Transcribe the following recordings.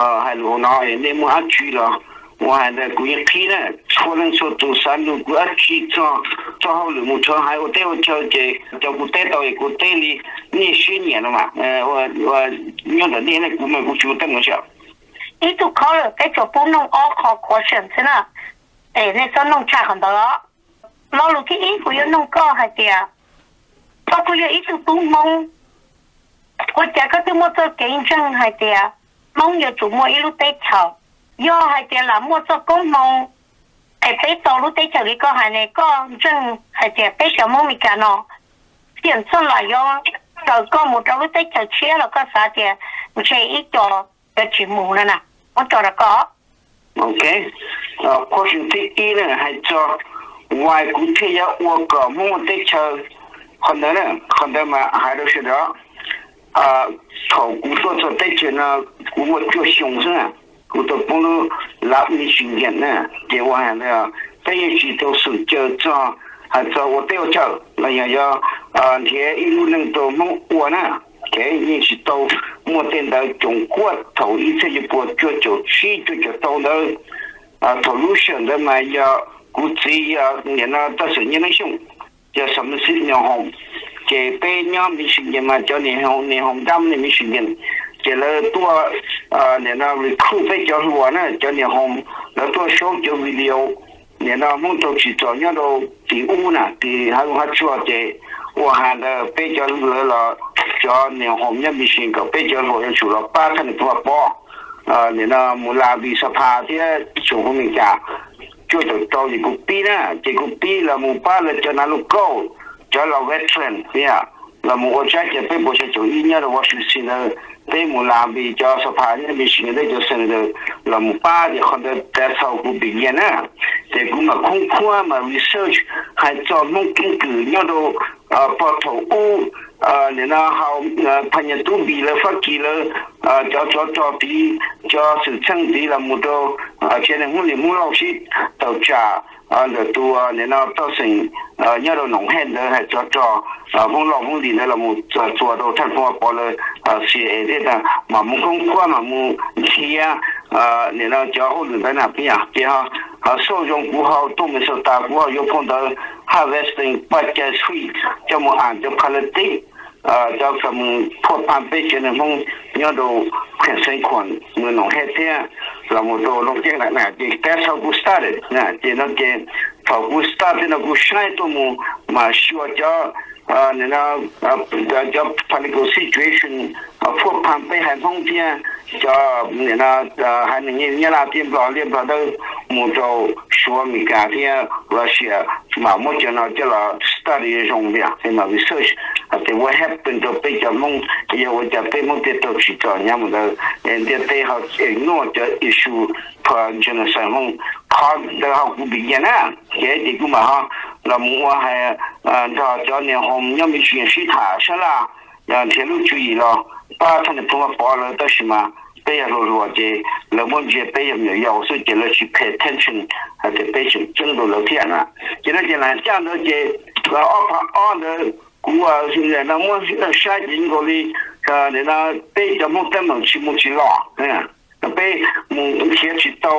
呃，还罗那诶，那么啊去了。我还在故意批呢，可能说做山路过去做做好了，木车还有带我交这交过带到一个带里，你十年了嘛？呃，我我用的练那古么古就等我下。伊都考了，该做不弄二考考选是啦，哎，那时候弄差很多了，老路去衣服要弄高还的，包括要一直都蒙，我家个都没做竞争还的， mong giờ chủ mua ít lúc tết chào do hai tiền là mua cho công mong. Ai tết sau lúc tết chào cái con hàng này con chân hai tiền tết chào mua mình cả nó tiền xong là do rồi con một trong lúc tết chào chia là có sao tiền một xe ít cho cho chỉ mù nè. Nè cho là có. Ok. Ờ, có chuyện tết ít là hay cho ngoài cũng thế giá uống cỏ mua tết chờ. Còn nữa nữa còn mà hai đứa đó. 啊，炒股多少得钱啊，我叫凶神啊，我都不能拉你训练呢，别玩了呀，他一局都是叫做还找我调教，那也要啊，你一路人都梦我呢，给你去到莫等到中国头一次一波脚就去就就到那啊，投入选的嘛要估计要你那到时候你能行，要什么事情好？chế tê nhóm thì sự kiện mà cho nên hồng nên hồng trăm mình sự kiện chế là tua nên là recruit phải cho hùa nè, cho nên hồng. Là tua show cho video. Nên là muốn tổ chức cho nhau đâu, thì u nè, thì hai ông hai chua chế của hà là bây là cho nên hồng nhân mình sự kiện bây giờ hồi chủ à, là ba thằng tua bỏ nên là muốn làm vì sập hà thì à, chủ của mình cả chưa được trâu gì cũng pi nè chỉ cũng là muốn ba là cho nó lúc câu. 路高，叫老 veteran 对呀，那么我家这被不是就一年的我是现在。被木兰比较说怕人没现在就是那个那么把的很多在照顾别人呢，这个嘛空空嘛 research 还找弄更个要都啊把头 屋啊你那好呃朋友都比了发给了啊叫叫叫比叫是称的了么多啊现在我们木老师都家。啊，那都啊，你那到时啊，要到农村的还做做啊，风老风里的了么做做到太多包了啊，是这个嘛木工过嘛木企啊啊，你那交后头在那边啊，边哈啊，受用不好，都没受打不好，又碰到 harvesting budget sweet，叫么按就拍了地。 呃，叫什么破半辈钱的梦，要都很辛苦，我弄黑天，那么多弄进来呢，就该炒股 started，那就那个炒股 started 那股晒多么嘛需要叫。啊，你那啊，叫叫 political situation 啊，破盘被海风天，叫你那呃，还能你你那边不练不到，木头说米干天那些嘛，目前呢叫了 study 用的，对嘛，research 啊，对我 happen 就比较猛，也我就被目的都去找，要么的，人家对好，我就 issue 破就是什么，他的好不毕业呢，这这个嘛哈。那么我还嗯，叫叫年红要没选水塔是啦，让铁路注意了，把他的朋友包了到什么？背下落落的，那么这背有没有要求给了去 pay attention，还得背上整个楼天了。现在进来讲到这，呃，二八二 我现在那我下进个里，啊，那那被叫木登门去木去拉，嗯，那被木贴去到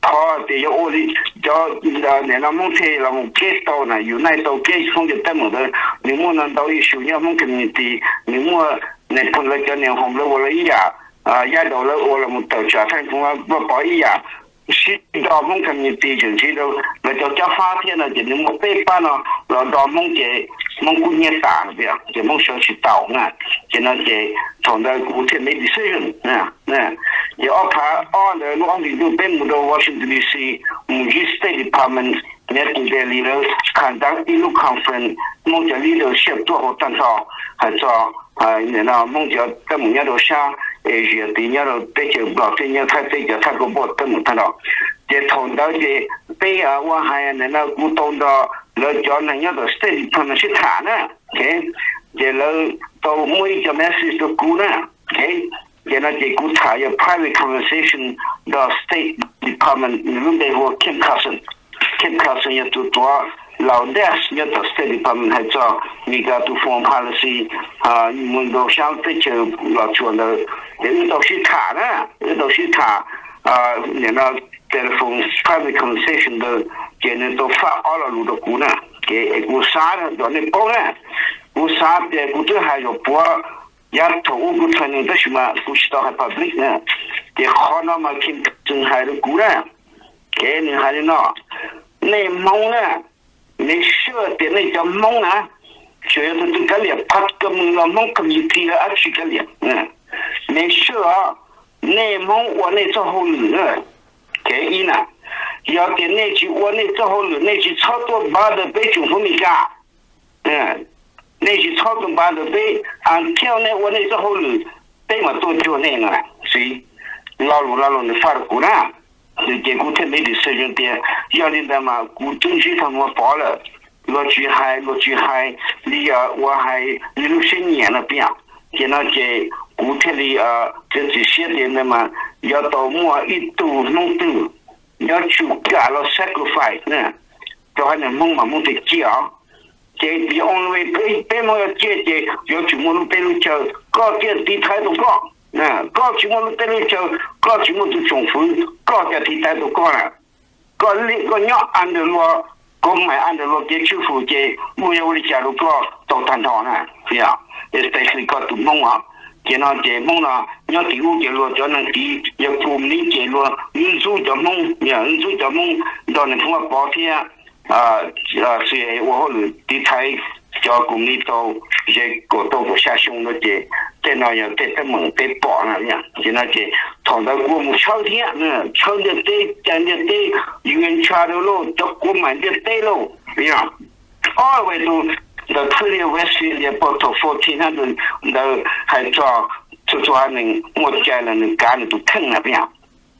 他的要屋里，叫那那那木贴那木贴到呢，有那到贴送给登门的，你木能到一修要木给你的，你木那不能叫你红了我了一呀，啊，压到了我了木到家，他跟我不保一呀。十九大后，我们第一件事了，那就是发展了，建立目标了，然后我们这，我们国家干了，就我们学习到了，现在这，从在国际没决策了，那，那，你看，我在这，我今天就奔到华盛顿去，军事部部门，那部领导参加一路 conference，我们这领导写多少多少，哎，那那，我们就要怎么样的写。Asia tí nhà rồi tới chỗ bảo thì nhà thay tới chỗ thay có bộ tâm một thằng đó. Để thôn đó thì bây giờ qua hai nên nó cũng tôn đó, lỡ chọn là nhà đầu state thằng nó sẽ thả nè ok để lỡ tàu mỗi cho message to cú nè ok để nó chỉ cú thả your private conversation đó state department lúc đây hồ Kim Carson. Kim Carson ya tu Laudeas nhân tập sẽ đi bằng hệ cho mi ga tu policy à muốn đầu sáng tới chờ là chuẩn là đến đầu sĩ thả đó đến đầu sĩ thả à nên là telephone private conversation đó cái nên tôi phát all là lụt cũ nè cái cú sát đó nên bông nè cú sát cái cú thứ hai rồi bùa yar to u cú thay nên mà cú chỉ tao hay public nè cái khó nó mà kim chừng hai rồi cũ nè cái nên hai nó nên mong nè 没事的那叫梦啊？就是这个脸他这个梦啊梦可以比的啊这个脸嗯。没事啊内蒙我那账好里呢可以呢。要给那句我那账好里那些操作把的背景封一下嗯。那些操作把的背俺跳那我那个好轮背嘛多就那个了所以拉拢拉拢就发了过来在古 gueté mé de 嘛，古 jante yorin dama 我还 tujé ta 给那些古 la 啊，这 tujé 么要到 lo tujé 去干了三个坏呢，就 wa hay nenu sacrifice. nè có chúng nó tới lên chờ có chúng trồng phun có cái thì tại tụi con à. Có lý có nhỏ ăn được lo có mày ăn được lo chế chư phụ chế mua yêu đi chả được lo tàu thành thọ nè. Phải à especially có tụi mông à. Chế nó chế mông là, nhớ tí u chế cho nên tí giờ cùng ní chế luôn ứng dụng cho mông nhờ ứng dụng cho mông. Đó là không có à à sự ấy của họ tí cho cùng đi tàu cái cổ tàu của xa xuống nó chỉ tên nào là tên tên mừng tên bỏ là nhỉ? Chỉ nói chỉ thằng đó của một sau thế nữa sau được tê chẳng được tê yên cha đâu lô, cho của mình được tê lô. Nhỉ all way to bỏ pretty Westfield airport to 1400 the hay cho cho cho nên một cái là nên cái tụ thân là nhỉ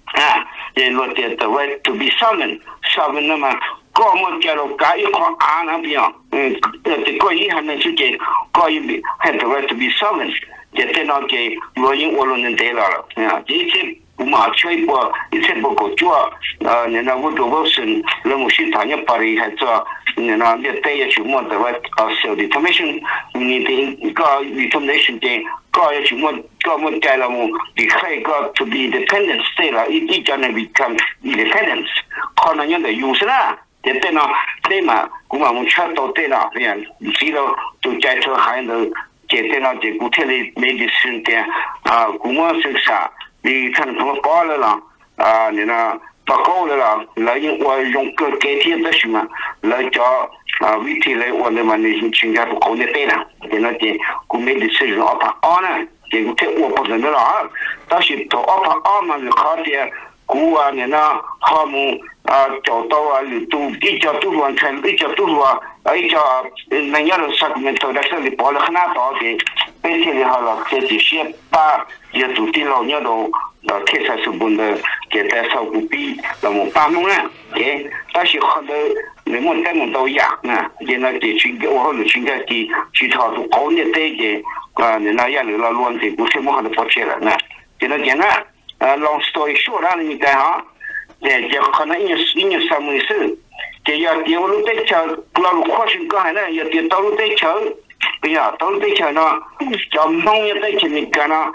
à để luật tiền tàu to be summoned summoned mà 搞么？搞了？搞伊搞安安变？嗯，特别是个伊哈们，就叫搞伊，还准备要变省份。现在呢，就关于我论定得了。你看，以前不嘛，七百，以前不过九啊。那那我做我生，那么些大年八的还做，那那别第一一出门，台湾啊，小的他们想，你听搞，他们那些人搞一出门，搞么？搞了么？离开搞，to be independent，对啦，伊伊将来会成 independence，可能有的有是呐。这对呢，对嘛，我们吃到对了，哎呀，知道就在这还能解对了，这固体的没的时间啊，我们是啥？你看他们高了了啊，你呢不高了了，那用我用个改天的什么来叫啊，问题来我们嘛，你全家不搞的对了，对那点我们的事情二八二呢，这个太我不认得了啊，但是到二八二嘛，你看点。kuwa nga na hamu chautawa litu icha turwa chen icha turwa icha e, nanyar sakme to raksa li pol khna to de. Pese li hala ke ti she pa ye tu ti lo nya do da ke sa su bun de ke ta sa ku pi la mo pa mo na ke ta shi kha de le mo ta mo do ya na. Ye na ti chi ge wo lu chi ge ti chi ta tu ko ne te ge ka ne na ya le la luan ti bu se mo ha de po che la na. Ke na ke na 讲啊，呃，long story short 啊，你看哈。để giờ khó nãy như như sao mới sự để giờ tiêu lúc tết chờ lo lúc khó sinh có hay là giờ tiêu tao lúc tết chờ bây giờ tao lúc tết chờ nó cho mong như tết chờ mình cái nó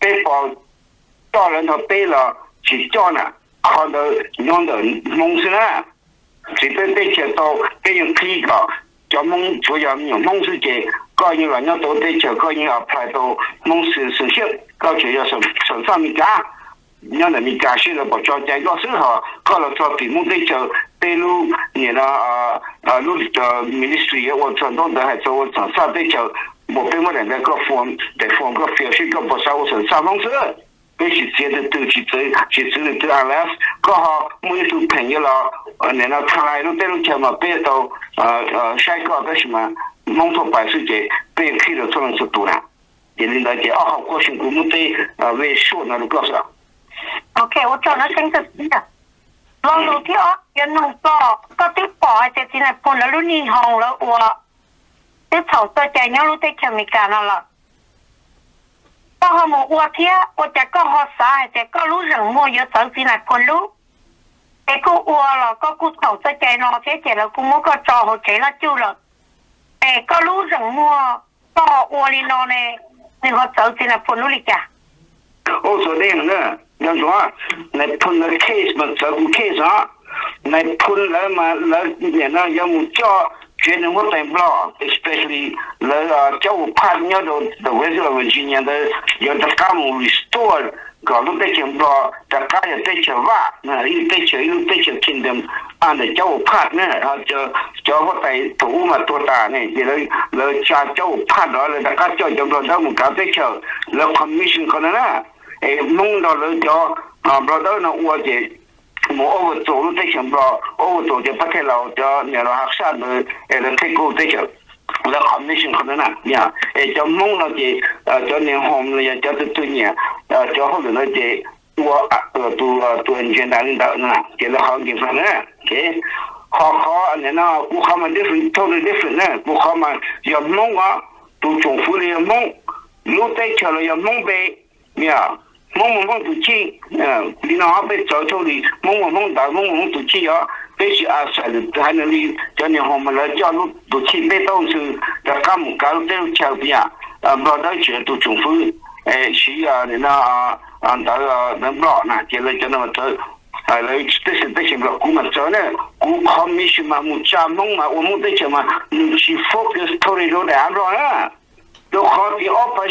bé bỏ to lên nó bé là chỉ cho nè khó được nhon được mong sinh á chỉ bé tết chờ tao bé dùng khí cả cho mong chủ yếu nhiều mong sự chế coi như là nhau tổ tết chờ coi như là phải tổ mong sự sự hiện coi chủ yếu là sản phẩm mình cả 让人民感谢了，不交钱，要生活，搞了做屏幕对焦，对路你呢？啊啊，路里叫没水耶，我村东头还做我村三对焦，莫屏幕里面搞方，对方搞表水，搞莫啥我村三房子，必须接的透气针，接针的就安了，搞好木一度便宜了，你那看来路对路钱嘛，别到啊啊，下一个叫什么？农村办事处，别去了，出门就堵了。你那讲二号国庆公路对啊维修，那路高速。OK，我叫那生个鸡啊。老路的哦，也弄到，到底包在进来搬了路你红了我，这草在在鸟路在前面干了了。到后么我天，我在搞好啥？在搞路人么也走进来搬路。cái cô ua là có cô thầu tới chạy nó thế chạy là cô muốn có trò hồ chạy là chưa là để có lú rừng mua to ua lên nó này nên họ sợ thì là lú lịch cả ô số nữa ยังสว่าในพุนในเคสบางส่มุเคสอะในพุนแล้วมาแล้วเนี่ยนะยังมุจ่อเจนว่าเต็มบล็อก especially แล้วเจ้าพันเนี่ยโดน the West Virginia เดยังตะกามู restore ก็รู้ได้เขียนบล็อกแตะกาจะได้เชื่อว่านะอีได้เชื่ออีได้เชื่อ kingdom อันเจ้าพันเนี่ยเราจะจะว่าไปถูมาตัวตาเนี่ยเดี๋ยวเราจะเจ้าพันแล้วต่ก็เจ้าจำลองได้หมดก็ได้เชื่อแล้วคอมมิชชั่นคนนั้น e mong đó lỡ cho à brother nó uo chế mo over to nó thấy xem bro over to chế bắt cái lão cho nhà nó học sát rồi e là thấy cô thấy chưa là combination của nó nè nha e cho mong nó chế ờ, cho nên hôm nay cho tôi tôi nha ờ, cho hôm nay chế uo tu tu anh chuyên đại đạo nè chế là không kiểm soát nè chế khó khó, anh nó cũng khó mà different, totally different nè cũng khó mà, giờ mong á tu trồng phu liền mong. Lúc tay chờ là giờ mong bé nha mong mong mong tổ chi ờ, đi nó bé cho cho đi mong mong mong đào mong mong tổ chi đó. Bé chỉ à sợ được hai nữa đi, cho nên hôm mà cho lúc tổ chi bé tao sự đã cả một cái lúc đều chào bia. Ờ, à bảo đó chuyện tổ chung phu ê chỉ à nên là à đó là nó bỏ nè chỉ là cho nó tới à lấy tất cả tất cả cũng mà cho nên cũng không mi mà một cha mong mà ôm một cái mà chỉ focus thôi rồi để ăn rồi đó khó thì ốp phải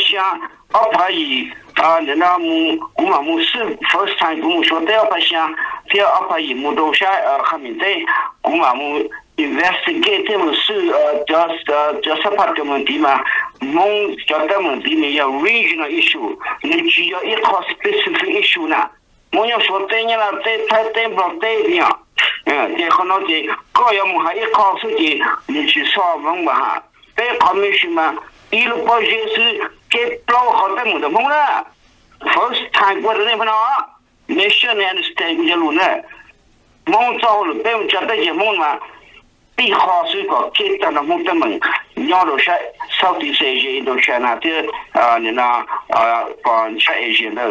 part 的问题嘛，梦叫的问题没有 regional issue，你只要一个 specific issue 呢，我要说对你了，在他对不对的呀？嗯，这可能这各样木还一考试的，你去稍问吧哈，对 commission 嘛。一路保险是给老好的么的梦了，first time 过的那 给抓好他们的梦了，凡是泰国的人们啊，没学那样子艰苦一路呢，我们造了百分之几梦嘛，比好时光给他们的梦的梦，让那些少的些些，那些那些啊人啊啊帮起来些的，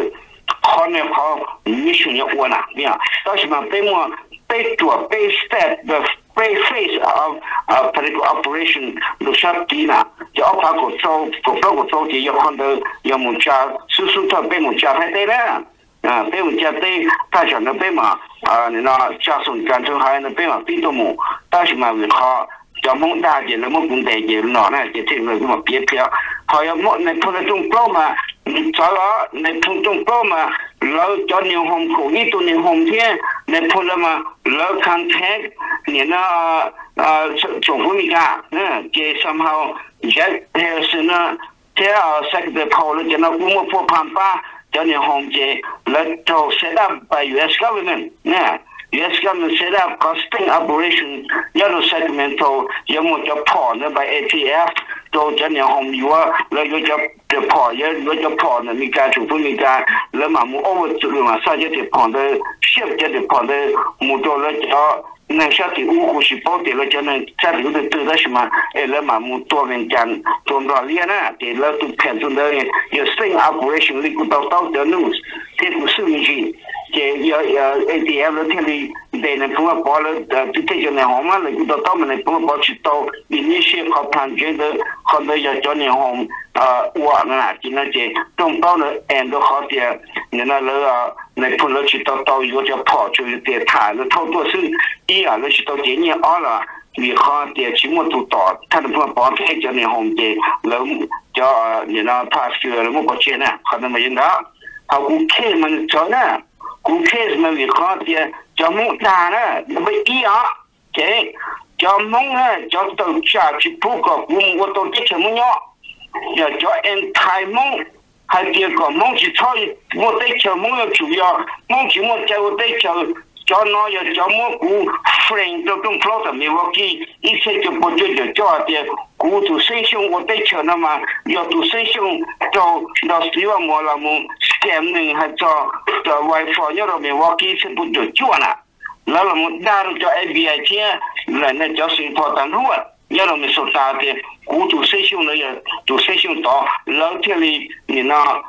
好呢好，女性的困难，对啊，到起码怎么，得多，再再。Face of uh, political operation lu sha ti na. Ja pa ko so ko pro ko so ti yo khon de yo mu cha su su ta pe mu cha phai te la à pe mu cha te ta cha na pe ma. À ni na cha sun kan chung hai na pe ma pi to mu. Ta shi ma wi kha cho mong đa gì là mong cũng đề gì nó này chỉ thêm người cũng mà biết theo họ mong này thôi là trung pro mà cho đó này trung trung pro mà เราจอนอยู่หอมขู่นี่ตัวเนีหอมเที่ยในพลมาเราคันแท็กเนี่ยนะอ่อจงพูมิกาเนี่ยเจ somehow จัดเฮลส์นะเที่ยสักเดอพอลจะนะกูมาพวกพันป้าจอนอยู่หอมเจแล้วจะเสด็จไป US government เนี่ย set up costing operation yellow segmental yamo cho po na by ATF to cho nhà hồng yua là yo cho the po yo yo cho po na mi ka chu pu mi ka le ma mu over zu ma sa je te po de ship je te po de mu to le cho 那小弟五湖是包点了，叫那家里头得到什么？哎，那嘛木多人讲多少年呢？对了，都看中的有 same operation 里古到到的 news，这个是问题。 και για, για ATM θέλει δεν πούμε πόλε τι τέτοιο νεχόμα λέγει το τόμο να πούμε πότσι το μηνύσει χωτάντζε χοντά για το νεχόμ ουα να κοινό και τον πόνο εντο χώτια νένα λέω να πούμε λότσι το το εγώ και πότσο για τε τάνε το το σύν ή αλότσι το γεννή όλα มีข้อเตียวชิมวตุต่อท่านผู้ปอมให้เจะาในหงเจแล้วจะเนี่ยนะพาเสือแล้วมุกเชนะเขาทำมายังได้เขาคุ้มเข้มันเจ้านะ 点叫木单呢，那不一样，这叫梦呢，叫到家去不个，我我到这什么样？要叫 anti 梦，还第二个梦是超我对叫梦要 cho nó giờ cho mua cú phèn cho trong phố tầm mình vào kỳ ít sẽ cho bộ chơi cho cho thì cú tu sinh sống của tây chờ nó mà giờ tu sinh sống cho đó xí vào mua là mua xem mình hay cho cho vài phò nhớ rồi mình vào kỳ sẽ bộ chơi cho nè là là một đàn cho FBI kia là nó cho sinh phò tàn luôn nhớ rồi mình sụt ta thì cú tu sinh sống nữa giờ tu sinh sống đó lâu thì mình nó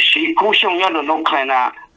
sĩ cú sống nhớ rồi nó khai nè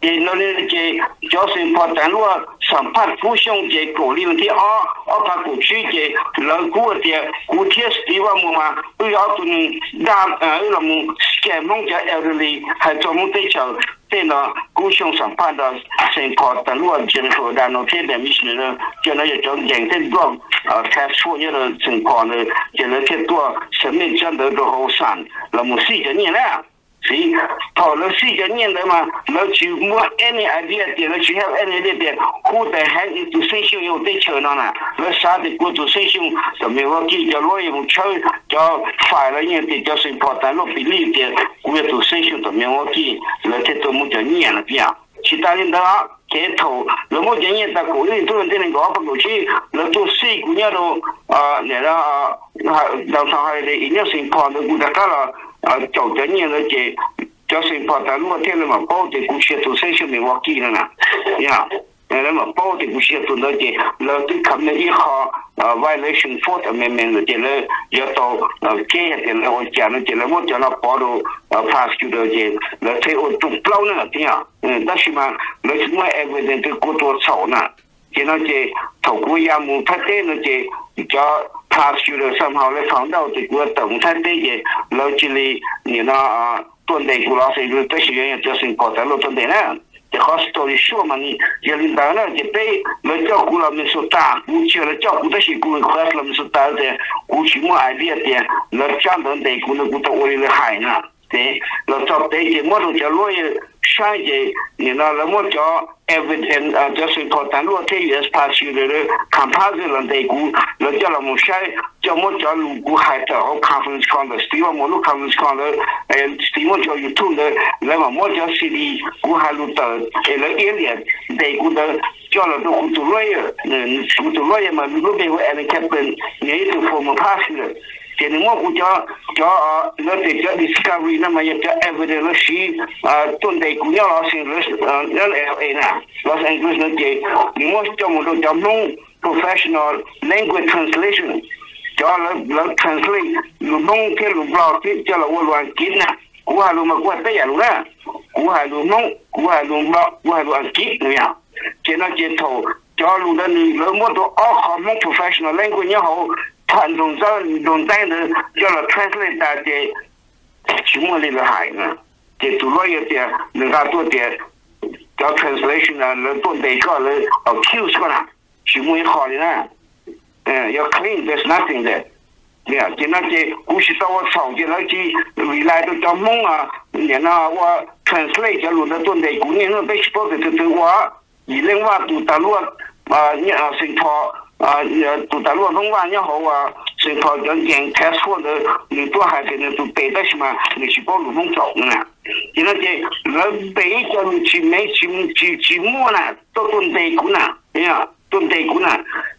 你老人家叫新加坡，假如说上帕古雄的国力问题，二二盘过去，杰老古的古铁丝，我妈妈不要做你单啊，有了梦，解梦家要努力，还做梦得成，等到古雄上帕的新加坡，单独建立起来，缅甸呢，将来要找缅甸多啊，财富呢，新加坡呢，建立起来多神秘，占得到多少山，我们是这样呢？谁跑了谁就赢了嘛那就我爱你爱别的点方就像爱你的脸哭的孩子都伸手要在求他呢那啥的步就伸手怎么我给叫讲老爷们瞧一瞧了眼的叫是跑在路边里的我也就伸手怎么我给那讲老爷们这么讲你也能听到其他人的啦给你那么多年的工人都在这里搞不过去那就谁姑娘都啊那个啊那还让上海的一辆车跑都不得了了啊，早几年那些就是跑大陆天了嘛，包的股市都三十年我记了呢，呀，那么包的股市都那些，那对他们一号啊，violation fourth amendment 的，了要到呃，这的了，我讲了，讲了，我讲了包到呃，prosecutor 的，那最后都不了呢，这样，嗯，但是嘛，那什么 evidence 过多少呢？ jino che toku ya mu pate no che jo pass you the somehow le found out the good tong san de ye logically you know uh ton de kula se lu te shi yen just in pot lo ton de na. The hospital is sure mani ye lin da na je pe lo cho kula me so ta mu che le cho ku de shi ku ku la me so ta de ku shi mo idea de lo chan don de ku ne ku to ori le hai na. 对，了，做对的，我们就要多的，像这，你呢，我们叫 Everything 啊，就是拓展多的，就是 pasture 的，看 pasture 的对古，我们叫了不，像叫我们叫卢古海的，好 conference conference，对吧？我们 conference conference，哎，对，我们叫 YouTube 的，另外我们叫 CD 古海路的，哎，来点点对古的，叫了多古多对的，嗯，古多对的嘛，卢边个 element 你已经 form 了 pasture 了。Thì nếu mà cũng cho cho ờ, nó để cho discovery nó mà cho evidence nó xí ờ, tuần đầy cũng nhau Los Angeles, ờ, nó nó là nè. Los Angeles nó chỉ nếu mà cho một đội cho professional language translation. Cho là là translate lu nông cái lu blog cái cho là vô loạn kín nè. Cú hà lu mà cú hà tây luôn nè cú hà lu nông cú hà lu blog cú hà lu ăn kín nữa chỉ nó chỉ thầu cho lu đó lu một tổ all common professional language nhau 传统上运动带，叫了 translate 啊，呢，在读了也点，人家多点，叫 translation 啊，那做代个那，excuse。熊也好考的呢，嗯，要 clean，there's nothing 的，对不对？就那些古诗，到我总结那些未来都叫梦啊，你后，我 translate 叫做内个内功，你呢，Facebook 的这个话，理论话读啊，你啊，是靠。啊，也都大陆弄完以后啊，所以说要严开错的，你多还是那都背的什么，你去报路弄走呢？现在这那背叫你去买去去去摸呢，都蹲地股呢，哎呀，蹲地股呢，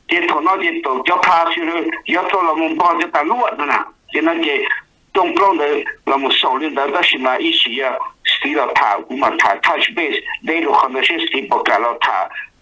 这头脑这都叫他去了，要做了们包就大陆的呢，现在这东不的那么手里的那什么一些呀，死了他，我们他他去背，内陆很多些事不干了他。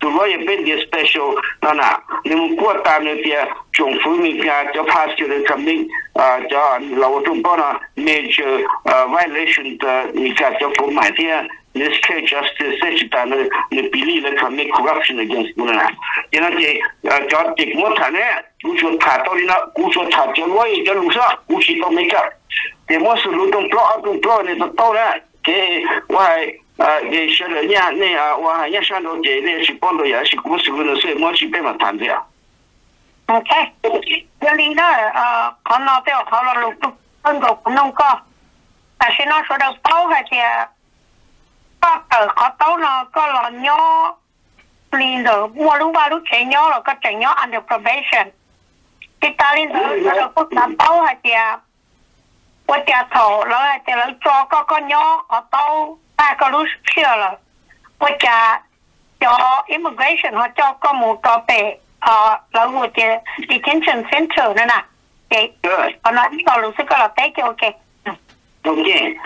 tu lo ye ben dia special na na ni mu kwa ta ne pia chung fu mi pia jo pass to the coming uh jo la wo tu bona major uh, violation the ni ka jo fu mai dia this case justice se ta ne ne pili le commit corruption against mu na you know ke jo tik mo ta ne ku jo ta to ni na ku jo ta jo lo ye jo lu sa ku chi to me ka te mo su lu tong pro tong pro ne to to na ke why 啊，你说的呀，那啊，我还要上到这那是帮到也是公司的，所以我去被嘛谈的呀。 ok giờ đi đó ờ có nó theo họ là lục tục hơn của cũng nông co tại sao nó số đầu tàu hay thì có ở có tàu nó có là nhỏ liền rồi mua lúc ba lúc chạy nhỏ là có chạy nhỏ under probation cái ta liền rồi số đầu có tám tàu hay thì 我家头老爱在那抓个个鸟，我到 大个路去了。我家叫 immigration 和叫个木高北啊，老我的 detention center 呢呐，对，我那一个路是个老带叫 OK。 OK，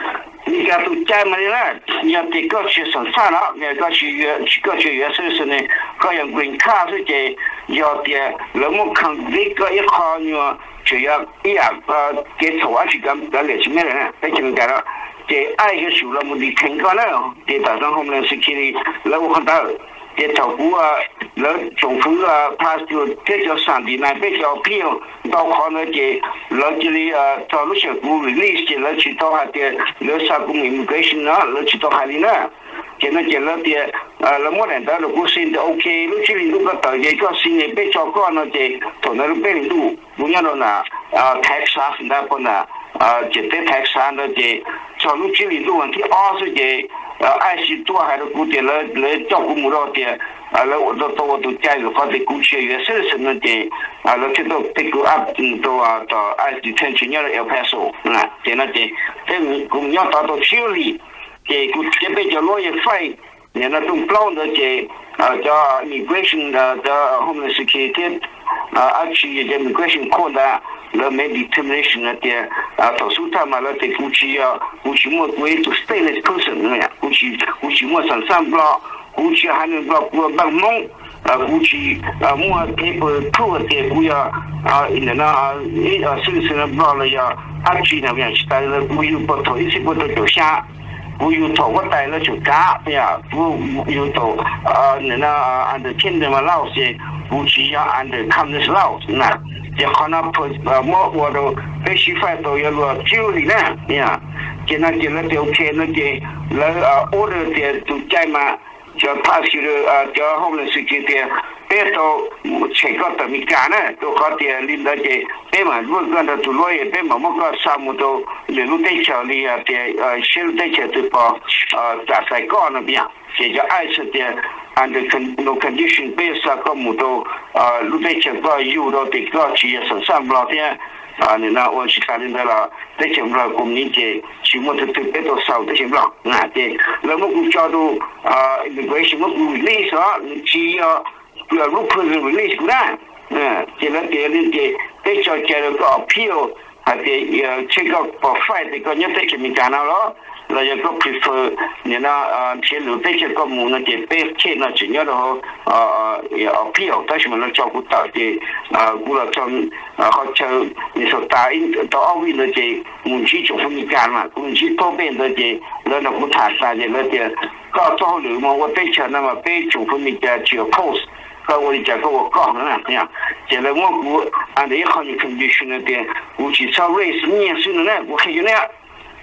你看都家嘛的了，你要对过去生产了，那过去原过去原手是呢，好像 green card 是的，要的，那么看这个一行呢，就要一样呃，给投下去跟跟来什么人，在这个了。 这爱些树了，么的听过了，这打上后面是去的，那我看到。这政府啊，那政府啊，他就这叫上的那边叫票，到可能这那这里啊，找那些股 release 的，那去到还的，那啥公 immigration 啊，那去到海里呢，现在这那的啊，那么人到如果是的 OK，那这里如果到这个新的被照顾那这，从那个被领导，不要了呢啊，Texas 那不呢啊，这在 Texas 那这， 找路这里的问题二是这。呃，爱惜多还是古点来来照顾母老的，啊，来我都到我都加入发的古些原生什么的，啊，来这都这个啊，嗯，都啊到爱的天去年的要派手，啊，这那的，这公要达到修理，这个这边叫落叶费，你那种 brown 的这啊叫 immigration 的的 homeless security， 啊，而且也在没关系困难，那没 determination 那点啊，读书他嘛，那在过去啊，过去我我也都是带了精神的呀，过去过去我上上不了，过去还能够过半梦啊，过去啊，我也不不和在过呀啊，那那啊，一啊，精神上不了呀，而且那边其他人我又不头一些不都就想。我有到我带了就干，哎呀，我有到啊，那那俺的亲戚嘛，老些。which is young and comes out now. You cannot put more water, fish fat or your chili now. Yeah. Can I get a little can of the order there to time your pass you to your homeless to get there. Beto, which I got the Mikana, to got the Linda Day, Bema, we're going to do lawyer, Bema, Moka Samuto, Lilu Decha, Lia, the Shil Decha to Paul, that's like gone of ya. Get your eyes at there. and the con, no condition base là có một đồ lúc đấy chẳng có yêu đó thì có chỉ sẵn sàng lo thế à nên là ông chỉ cần đó là đấy chẳng là cùng những cái chỉ một thực thực cái đó sau đấy chẳng là ngã thế là một cuộc cho đồ immigration một cuộc release đó chỉ lúc prison release cũng đã thì là cái liên cái đấy cho cái đó có appeal. Hay cái check out for fight thì có nhất định cái mình cả nào đó ใส่ก้อนนะเบียจะจะไอ้สุดเดีย under no condition based ก็มุตัวเอ่อลูกได้เฉลี่ยอยู่เราติดก็ชีสสามเราเนี่ย啊，你那我去看你那了，在前面了，公民节，起码都特别多少在前面了，啊对，那么我角度啊，那个什么鼓励啥，只要要入口是鼓励出来，嗯，这个点的点，在小街的个票，还得要这个不快的个，你在前面干了咯。เราจะก็ prefer เนี่ยนะเชื่อหรือได้เชื่อก็มูนะเจ็บเป๊ะเช่นนะจีเนี่ยเราเอ่อเอาพี่เอาแต่สมัยเรา照顾到的啊，古了从啊好像你说答应到奥运的这母亲就分你干嘛，母亲多边的这那那不谈啥的那点搞早流嘛，我对起那么被就分你家就 post。个我讲个我讲了那样，现在我估按照一行的 condition 那点，估计稍微是年轻的呢，我看就那样。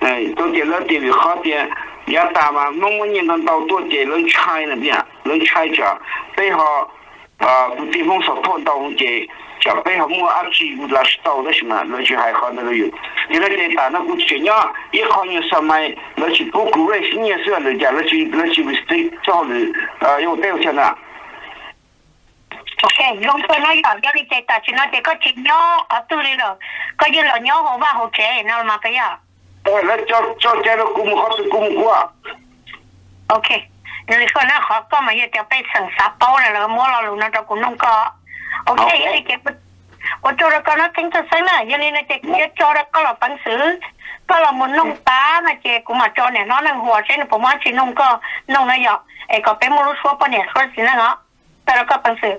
哎，到点了点的好点，要打嘛，我们年能到多点能拆那边，能拆着，最好啊，不地方说碰到我这，叫背后我阿几不拉是到的什么，那就还好那个有，你那点打那个全样，一行人上买，那去不顾为新年是人家，那去那去这找人，啊，有带有钱的。 ok long tôi nói rằng cho đi chạy ta chỉ nói chạy có chuyện nhỏ ở tôi đi rồi có như là nhỏ hồ ba hồ trẻ nào mà cái à เออแล้วเจ้าเจ้าใจเรากลุ่มเขาจะกลุ่มกว่าโอเคนี่ก็น่าขาก็มาเยอะจะไปสั่งซาเป้วแล้วมัวเราลงนั่งากลุ่มน้องก็โอเคไอ้เก็บโอ้จระก็นะทิ้งจะใส่ละยันนี่นะเจ๊เยอะจระก็เราปังสือก็เราหมุนน้องตามาเจ๊กูมาจอเนี่ยน้องนังหัวใช่ไหมผมว่าชิน้องก็น้องนายกไอ้ก็เป็นมรุชัวปะเนี่ยคนสินะเนาะแต่เราก็ปังสือ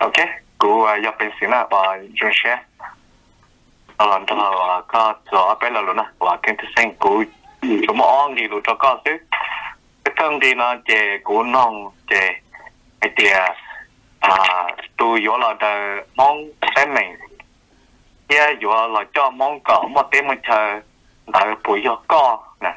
โอเคกูอยากเป็นสินะบ่จุนเช่ là cho là có cho bé là luôn á là cái thứ sinh của chúng ông thì luôn cho có chứ. Cái thằng thì nó chè của nong chè. Cái tiền à tôi vô là đời mong cái mình kia vô là cho mong có một cái mình chờ là buổi vô co nè.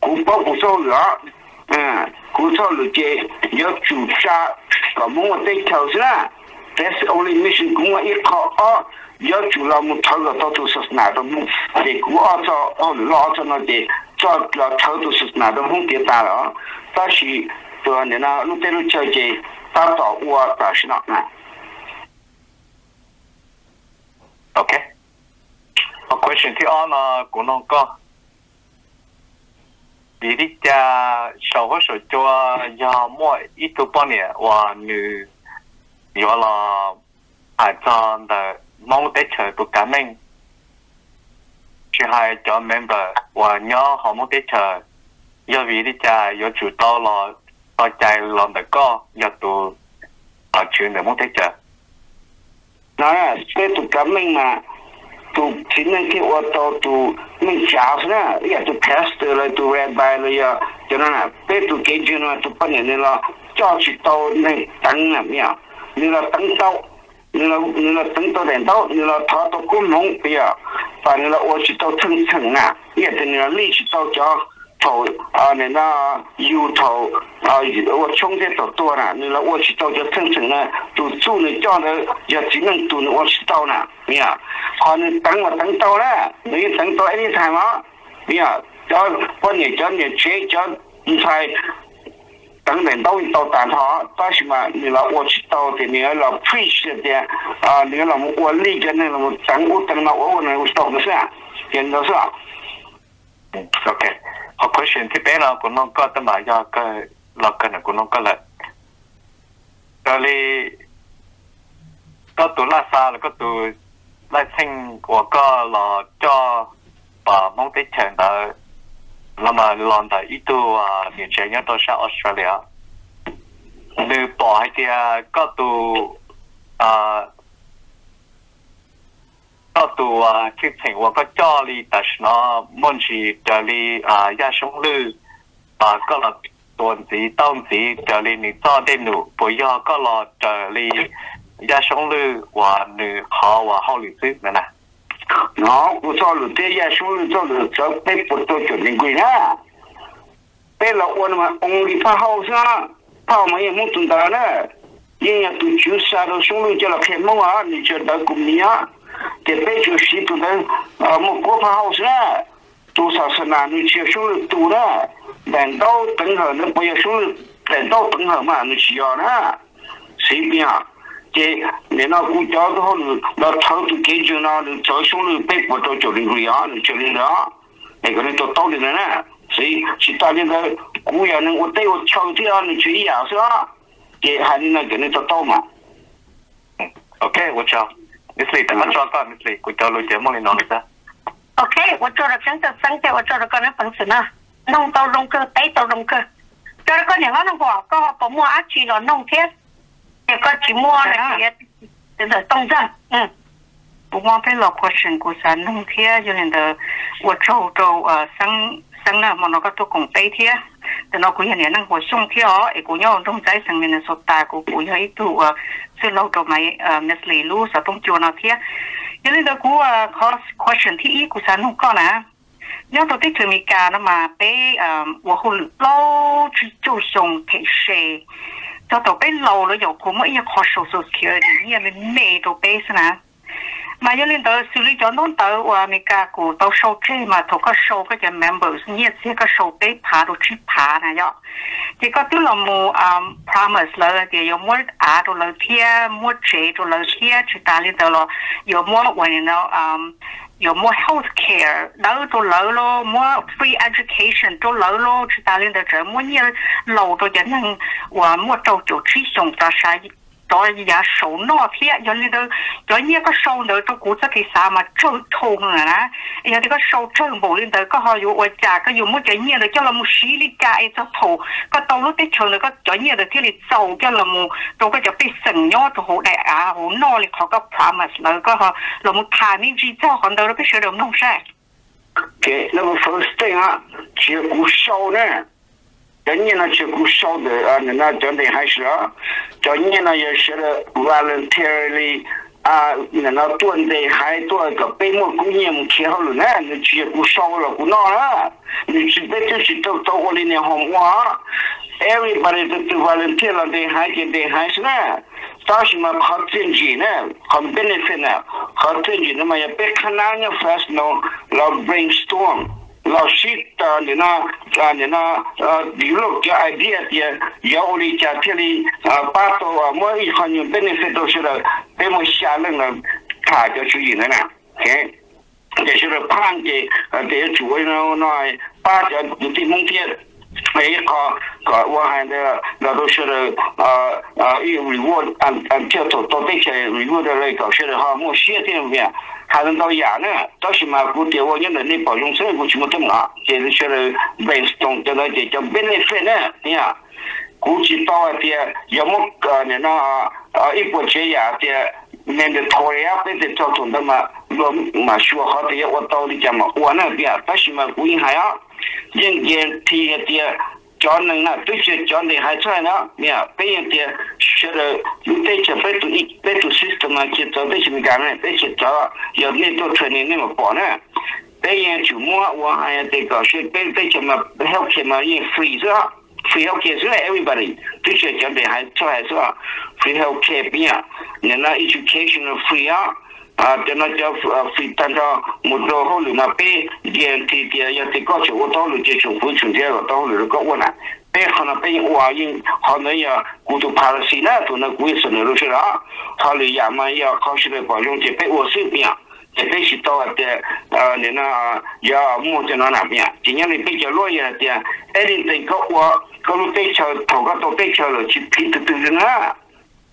Cũng bao cũng số nữa à cũng số lựa chè. Nhớ chủ cha có muốn một tên thầu nữa test only mission. Cũng ít khó ở giờ chủ là một thằng là tôi sẽ nà đó muốn để cũng ở cho ở lo cho nó để cho là thằng tôi sẽ nà đó muốn tiền ta đó ta chỉ tôi nên là lúc tên chơi chơi ta tỏ qua ta sẽ nọ nè ok a question thì on của nó có vì đi cha sau hết rồi cho nhà mọi ít tuổi bao nhiêu và nữ yo là ai mình member và nhớ họ mong để chờ do vì chủ là được có để nói là mình mà ô tô nữa pastor là rabbi là cho nên là là là chỉ này tăng như là tăng sau như là như là tăng tàu đèn tàu như là thọ tàu cung mông bây giờ và như là ô chỉ tàu thân thân à như thế như là lý chỉ tàu cho thầu à nên là yêu thầu à ô chung thế tàu tua nè như là ô chỉ tàu cho thân thân nè tụ tụ này cho nó giờ chỉ năng tụ nó ô chỉ tàu nè nha còn tăng mà tăng tàu đó. Nếu tăng tàu ấy thì thay mà nha cho, con nhà cho nhà chế cho 你猜等等到到蛋挞，但是嘛，你那我去到的，你那老 preach 的啊，你那我理解那那么等我等了我我那我到的是，真的是。嗯，OK。họ question thì bé là của nó có tâm bài do cái là cái này của nó có lợi rồi thì có tụ la xa là có tụ la sinh của có là cho bà mong tới trường đó là mà làm tại ít tu à hiện trường nhất tôi sang Australia nếu bỏ hay thì có tụ à到度啊，去请我个家里，但是呢，问题这里啊，亚兄率啊，个了段子当子这里你早点努，不要个了这里亚兄率话女好话好律师，奶奶。 No, solo usted ya solo solo so pe por to cho ningui na. Pe la one ma only pa house na. Pa ma ye mu tun da na. Ye ya tu chu sa do solo cho la ke mo a ni cho da kum ni a. Te pe cho shi tu da mo ko pa house na. Tu sa sa na ni cho solo tu na. Dan dao teng he ne pa ye solo dan dao teng he ma ni chi ya na. Si bi a. che le na ku cha do da thau tu ke ju na lu cho shung lu pe po to cho ri ri ya lu cho ri da e ko ni to tau le na si si ta ni da ku ya ni o te o chau ti ya ni chi ya sa che ha ni na ke ni to tau ma okay wo cha ni sli ta ma cha ta ni sli ku cha lu che mo ni no ni ta okay wo cho ra chang ta sang te wo cho ra ka na phang sa na nong tao rong cơ tay tao rong cơ cho ra ka ni ngon ก็ผมมัวอาชีพ了弄天也个只มัว了也真的动正嗯不光被老婆选过噻弄天就那个我周周呃生生了嘛那个都共背天 thì nó cũng hiện năng của sung theo ấy cũng nhau trong trái sang mình số ta cũng cũng hay tu sự lâu đầu mày miss lý lu sa tông chuột nào thế cho nên đó cũng có question thì ý của sản không có nè nếu tôi thích mình cả nó mà bé tôi hồi lâu chỉ cho sung thể sẽ Cho tôi bé lâu rồi giờ cũng mới khó sâu sâu kia thì như mình mê tôi bé nè mà cho nên tớ xử lý cho nó tớ và mình cả của tớ sâu chơi mà tớ có sâu cái cái members như thế cái sâu bé phá đồ chi phá này đó thì có tức là mua um promise là thì có mua à đồ là kia mua chế đồ là kia chỉ ta lên tớ là có mua when you um 有 more health care，然后都老咯，more free education 都老咯，去打领的这么你老多人能我么早就去送到啥 cho giá sầu nọ thế cho nên đâu cho nhé có sầu nữa trong cuộc cái sao mà trâu thùng rồi nè giờ thì có sầu trâu bộ lên tới có họ dụ ở chả có dụ muốn cho nhé được cho là một xí lít cho thổ có tàu lúc tới chờ nữa có cho nhé được thiết lịch sầu cho là một trong cái cho bị sừng nhó cho hộ đại à hộ nọ thì họ có promise nữa có họ là một thà nên chỉ cho họ đâu nó cái sự đồng nông ra cái là một first thing á chỉ cuộc sầu nè cho nên là chỉ cũng sau đó à nên là chuẩn bị hai sữa cho nên là giờ sẽ là voluntarily à nên là tuần đây hai tuần, cái bên một cũng nhiều một chiều rồi nè nên chỉ cũng sau là cũng nó đó. Nên chỉ biết chứ chỉ tao tao gọi là hôm qua everybody to to volunteer là đây hai cái đây hai sữa tao chỉ mà khó tiền gì nè khó benefit nè khó tiền gì nè mà giờ khả năng fast nó là brainstorm 老些的那那那，提出个 idea，耶，由李嘉诚哩，把头啊，莫一翻，你本身都是了，这么下楞了，他就去赢了啦，OK，这是了，关键呃，这主要了那，把这你听明天，哎，可可我汉的那都是了，呃呃，旅游按按这土土鳖旅游的来搞，现在哈，莫先店点。 하는 거 야네 다시 막 그때 원년에 네 보용 쓰는 거 지금 좀 나. 제일 싫어 브레인스톰 되나 이제 좀 베네핏네. 야. 굳이 또 앞에 여목 내나 이거 제야 앞에 nên thôi á cái thì cho chúng ta mà mà xua họ thì ở đâu đi chăng mà quan này mà cũng hay á nhưng cái thì cái John na picture John de hai chai na mia pe ye tie shere lu te che pe tu ik pe tu system na che to pe chi mi ga na pe che to yo ni to tre ni ni mo po na pe ye chu mo wa ha ya te ko she pe pe che ma help che ma ye free so free help care so everybody picture John de hai chai so free help care pia na educational free ah tena kia fitanda mudo holu na pe DNT kia ya te koche wo tolu che chung fu chung kia wo tolu ruka wana pe hana pe wa yin hana ya kudu parasina tu na gui sene rushe ra halu ya ma ya kashi le kwa yung che pe wo si piya che pe shi tawa te nena ya mu te na na piya jinya li pe kia lo ya te erin te ka wa ka lu pe cha toga to pe cha lo chi pi tu tu na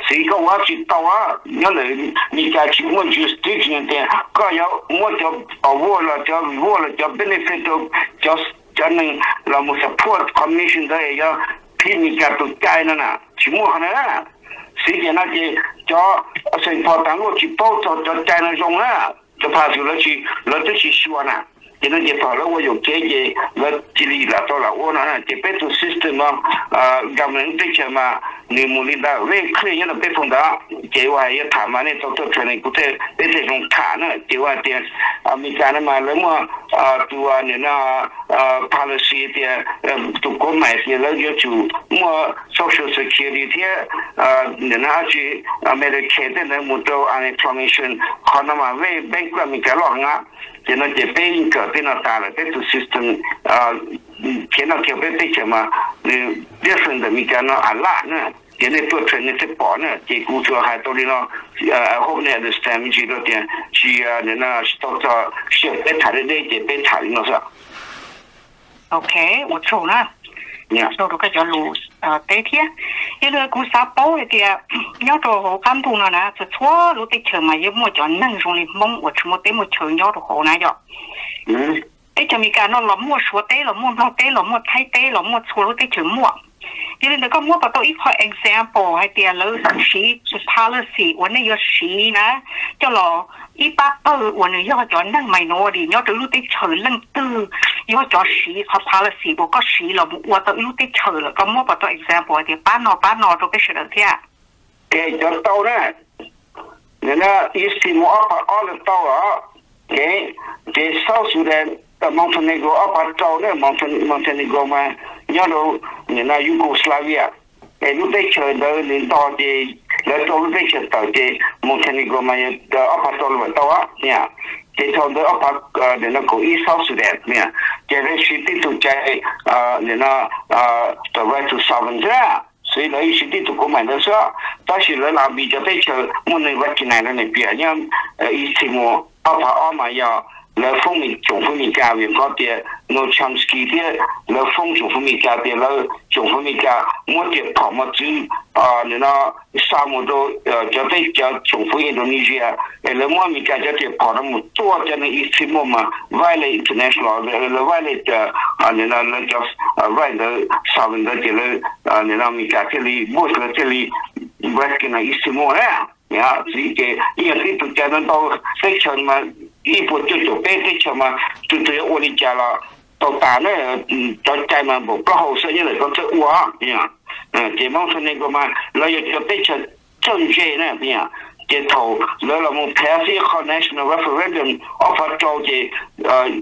谁个我去到啊？原来你家去我就最近的，刚要我叫啊我了叫我了叫 benefit 叫叫能那么 support commission 的也要批你家都改了呢，去我可能谁家那些叫谁跑单我去报着叫改了用啊，就怕就了去了就去说呢。cho nên cái là tôi dùng cái gì và chỉ là tôi là ôn là cái bê tu system mà à gam nên cái chuyện mà ni mulinda we kre yena pe funda jewa ye thama ne to to chane kute pe se jong tha na jewa te ami chana ma le mo tuwa ne na policy te to ko mai se le yo chu mo social security te ne na chi america te ne mo to an information khona ma we bank la mi ka lo nga ke na je pe in ka te na ta le te system ke na ke pe te che ma different mi ka na ala na cái này tôi thấy những bỏ nè. Cái cụ thừa hai tôi đi nó ở hôm nay được xem chỉ đó tiền chỉ nên là tôi cho sẽ bên thải đây để bên thải nó sao ok một số nữa. Dạ. Số đó cái cho lù à, tế thiết. Cái lừa cũng sao bao thì nhớ đồ hồ cam thu nó nè. Chỉ chúa lù tế mà yêu mua cho nâng dùng đi mong một chút một tế một chờ nhớ đồ này rồi ấy cho mình cả nó lắm mua số tế lắm mua nó tế lắm mua thay tế lắm mua số lù tế mua 因为那个我把到一块 example 还点了是是 policy 我那个是呢叫了一百二我那要叫那 minority 要到路的车那的要叫是和 policy 我个是了我到路的车了咁我把到 example 的把脑把脑都给识了的诶就到呢那那一时我把二了到啊诶这少数人 Montenegro apa tau ne Montenegro ma nyalo ni na Yugoslavia e lu te che da ni to de le to lu te che ta de Montenegro ma da apa tau ma tawa ya ke to da apa de na ko i South Sudan ya ke re shi ti tu chai ni na the right to sovereignty 所以呢，一些地图购买的时候，但是呢，那比较对球，我们外进来的那边，像呃，一些么，阿帕阿玛 然后风力强，风力大，因为它比诺昌斯基比，然后风强，风力大，比然后强，风力大。摩天坡嘛，就是啊，你那沙漠都呃，绝对叫强风，印度尼西亚，哎，然后摩天坡那么多，就是一什么嘛，歪了 international 的，然后歪了叫啊，你那那叫啊，歪的沙漠的，就是啊，你那摩天梯里，摩天梯，break 那一什么呀？你看，直接，因为这个叫做 section 嘛。tàu tà nó cho chạy mà bộ có hồ sơ như là con chữ quá ya chỉ mong cho nên mà là yo yo section chân chế nè ya 这头了了么 pass 一个 national referendum offer 招这呃，你那 ghetto lelamu Persia National Referendum offer cho je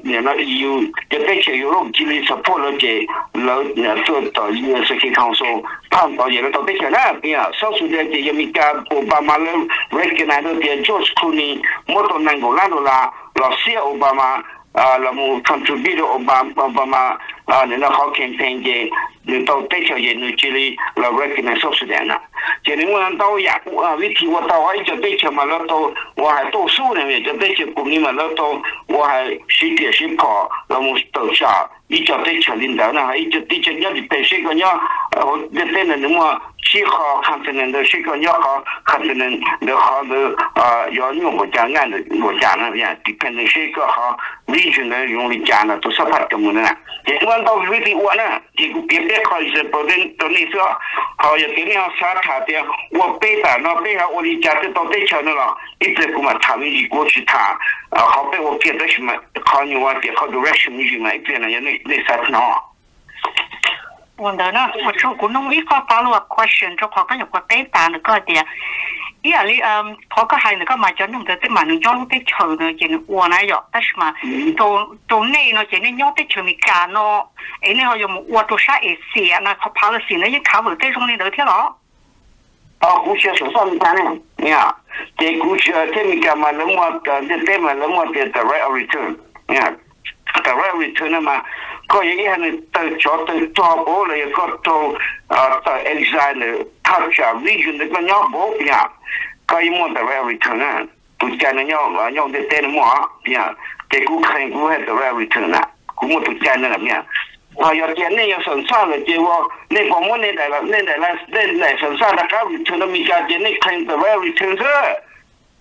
you know you the picture you look gili support lo je lo na so to UN Security Council pan to je to picture na pia so su de je mi ka Obama le recognize the George Clooney moto nango lando la lo sia Obama la mu contribute Obama Obama 啊，你那好，天天的，你到这条人你这里老外给 nana 了。今天 teche jee nuchili la wakina sosudana. Jee nana tau ya witi watawa ija teche maloto wahai taw suunam eja teche kungin maloto wahai shike. 结果到位的我呢，结果别别考一些保证到那时候，好也给你要沙塔的，我背的那背上我的家就到这桥的了，一直给我他们一过去他，啊，好被我别的什么考你我别好 direction 你嘛，一边呢也那那啥子呢？我的呢， 你啊你嗯，他个孩子个嘛叫侬得得嘛，侬叫侬得求呢，就侬我那要，但是嘛，到到内呢，就侬要得求你干咯，哎，你好像我多少一些呢，他怕了些呢，也看不得中的楼梯了。啊，过去是啥物干呢？呀，在过去啊，这物干嘛，那么的，这嘛那么的，the right of return，呀。 แต่ว่าวิทย์มาก็ยังให้ตั้งจอดตั้งจอบโอ้เลยก็ตัวตั้งเอ็กซ์ไลน์ทักจาวิจุนเด็กน้องบอเนี่ยก็ยิ่งมันแต่ว่าวิชนั้นตุ๊กแกนี่ยองยองเต้นมั่วเนี่ยแต่กูเคยกูให้แต่ว่าวิทย์นะกูมัวตุ๊กแกนั่นแหละเนี่ยพออยากเนี่ยากสงสารเลยเจ้าเนี่ยผมว่าเนี่ยแต่ละเนี่ยแต่ละเนี่ยแต่สงสารนะครับวิทย์นมีการเจนี่เคยแต่ว่าวิทย์เถอะ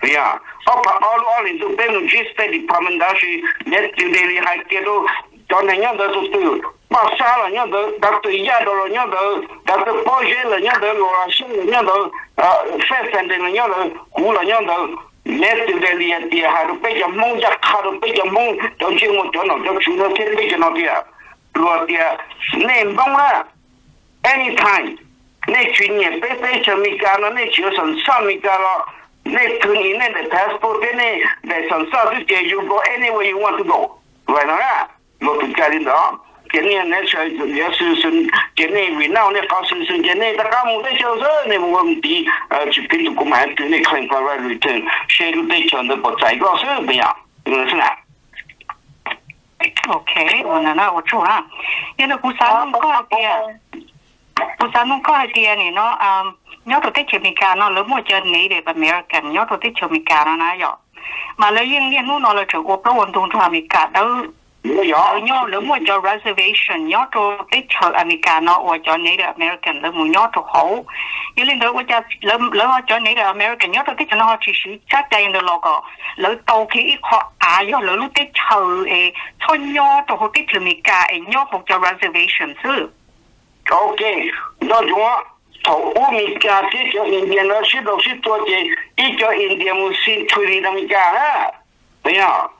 từ bao alu là nhớ được đặt di gia net là nhớ được kedo từ project là tu được là sinh là nhớ được phép thành là nhớ được cũ là nhớ được mẹ từ đây liền thì hà được bây giờ mong chắc hà được bây giờ mong trong chuyện một chỗ nào cho chúng nó thiết bây giờ nó thì luật thì nên bông là anytime nên chuyện nhẹ bây bây giờ mình cả nó nên chịu sẵn sàng mình cả 那等于那的 passports，那在长沙，你只要 go anywhere you want to go，right 呢？我推荐你哦。基尼，那选择留学生，基尼为哪样？那高薪生，基尼大家目的就是那目的，呃，去拼祖国买土，那千方百计 return，带回来赚的不少，对呀？对不啦？OK，我那那我做啊，那那古山龙哥啊，古山龙哥，哎呀，古山龙哥，哎呀，呢，哪？，nhớ tôi thích chữ cả nó lớn một chân này để American nhớ tôi thích chữ cả nó nãy giờ mà lấy riêng liên nó là chữ của pro động cho America đâu ở nếu mà cho reservation nhau cho cái chờ Americano hoặc cho Native American nếu mà nhau cho hậu như lên đó cho nếu nếu cho Native American nhau cho cái cho nó chỉ sử chắc chắn được logo nếu đầu khi họ à nhau nếu lúc cái chờ ấy cho nhau cho cái chờ America ấy nhau hoặc cho reservation chứ. Ok đó chúng Umi kati cho India no si do si to che i cho India mu si churi nam ka ha. Nyo.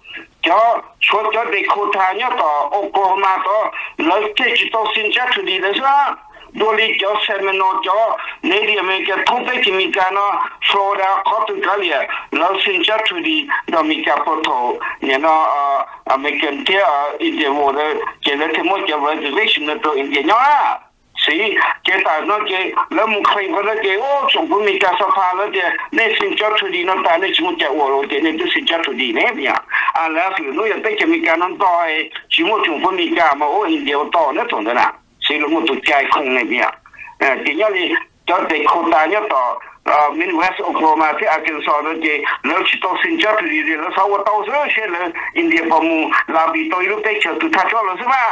Cho cho cho de ko tha nyo to Oklahoma to lo che chi to sin cha churi de sa. Do li cho semeno cho ne di me ke thu pe ki mi ka no Florida Cotton Calia lo sin cha churi do mi ka po to. Nyo no American te India wo de che le te mo cha reservation to India nyo ha. Sí, que tal, no que la mujer con la que oh, son con mi casa para de ne sin yo tu di no ta ne chimu te wo de ne tu sin yo tu di ne ya. A la fi no ya te que mi ca no to e chimu tu con mi ca ma o in dio to ne to na. Si lo mo tu ca con ne ya. Eh, ti ya li yo te con ta ya to เอ่อมินเวสโอโคมาที่อาเกนซอนเจแล้วชิโตสินจัดดีๆแล้วสาวตาวเสือเชลอินเดียปอมูลาบิโตยุเปเชตุทัชโลซึมา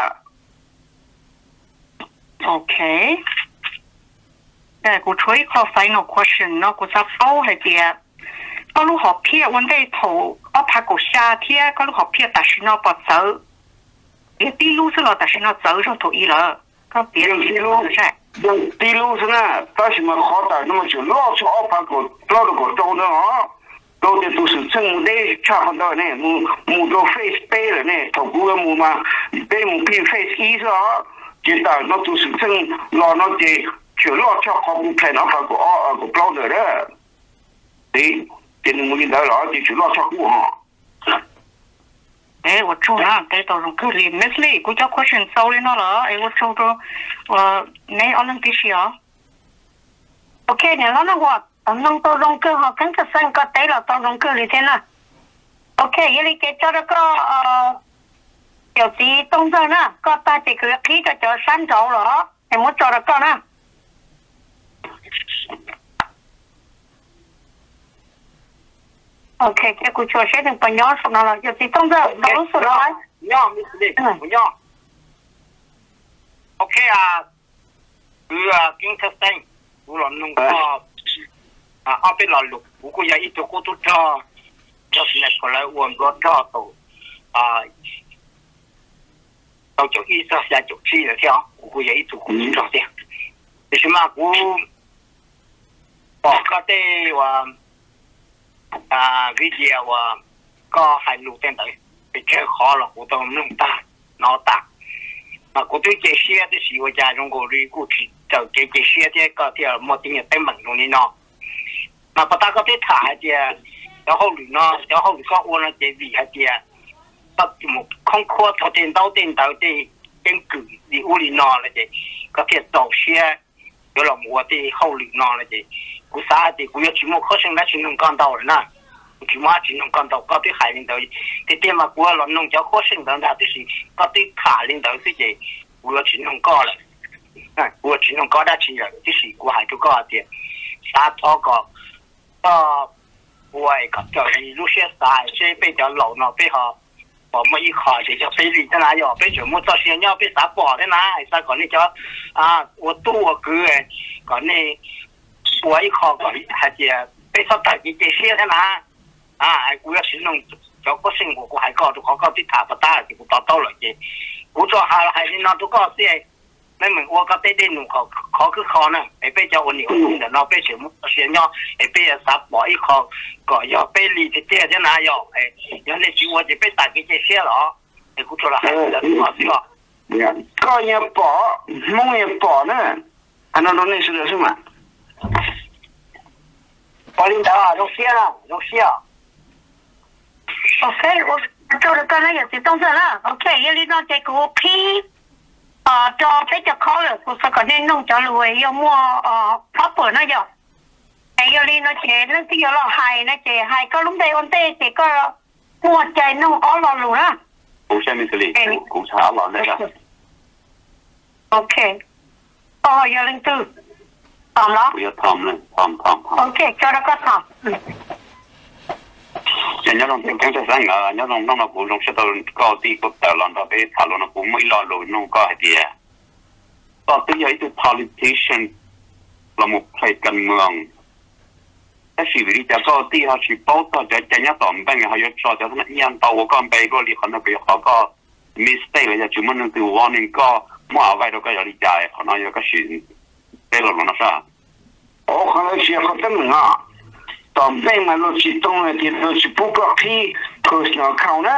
OK，但古锤靠 final question 呢？古三包海撇，包努吼撇，完待土阿帕古沙撇，古努吼撇，打西那把折。地路是咯，打西那折上土易咯，刚地路是啥？地路是呐，咋什么好打？那么久老出阿帕古，老那个招呢？搞的都是城内全很多人，木木都费背了呢，土古个木嘛背木片费起嗦。chỉ ta nó tu sự thân lo nó chỉ chỉ lo cho không thể nó phải của ờ, của bao giờ đó. Thì tiền muốn đỡ đó thì chỉ lo cho của họ. Ấy tôi chung là cái tàu rồng cứ liền mất lý cứ cho question sau lên nó là ấy tôi chung đó ờ, này Olympic à ok, nè, nó nó hoạt ông ờ, nông tàu rồng cứ họ cắn cái xanh có tới là tàu rồng cứ liền thế nào? Ok, vậy thì cho nó có 有几动作呢？个大这个批的叫三周了，你莫做那个呢。OK，结果确实定不鸟说了，有几动作都说了。鸟没事的，不鸟。OK 啊，佢啊，警察声，无论弄个啊阿边落路，不过有一条嗰度咗，就是呢个来换个咗到啊，到就一直下就去了跳，不过有一条 到九一到现在九十一的跳，我估也一组红军装的。为什么我我个对我啊，为了我个还路点的，被车好了，我都弄大脑大。啊，我对这些的是我家中国的故事，就这这些的个点没定的在门中的呢。那不大个对他的，然后呢，然后说我那这厉害的。不么空阔头点到点到的根据你屋里拿了的，个些早些有了我的后里拿了的，古啥的古要全部课程那群能干到了呢，全部群能干到，搞对海领导，这点嘛古要老农家课程当那都是搞对卡领导是的，古要群能干了，哎，古要群能干那群人就是古海就干的，啥他个到。我个就是有些啥，些比较老呢，比较。我们一考学校背里在哪要背全部到学校要的哪还是那叫啊我赌我哥哎搞那我一考还得被上大一点写在哪啊我要去弄叫过生我还搞着搞搞的他不大就不到到了我做好了还是那都搞些。那么我搞对对弄考考去考呢，还被叫我牛弄的，那被全部先要，还被啥报一考搞要被你的爹的哪要，哎，原来就我就被打击这些了，哎，我做了还是在做是吧？高也报，梦也报呢，按照那是的什么？保领导啊，用线啊，用线啊。OK，我做了刚才也是动作了。OK，要你让这个 P 啊，做比较考了，我说可能弄着路要么啊 proper 那样。哎，要你那些那个要了海那些海个龙地安地这个我在弄all 了路啦。好，下面这里，古茶了那个。OK，哦，幺零 two。ทำแล้วกูจะทำเลยทำทำโอเคจะแล้วก็ทำจะยังต้องเป็นแค่สั่งอ่ะยังต้องต้องมากูต้องเชื่อตัว ก็ตีกูแต่ลอนต่อไปถ้าลอนกูไม่รอลุ้นก็ให้ดีต่อไปยังอีก politician เราหมกใครกันเมืองแต่ชีวิตจะก็ตีเขาชีพต่อจะจะยัง 人家弄平平在山个，人家弄弄了古弄石头高低个头，弄到被他弄了古没拉路弄高一点。到底有一个 politician，那么派跟忙。但是你这高低还是报道在人家当兵的，还要抓着他们一样到我干杯过，你可能被好个 mistake 了，就专门能对我那个马外头个要理解，可能有个是，对了，那啥。我可能是个真啊。当兵嘛，老子是东，是不搞起个人靠呢？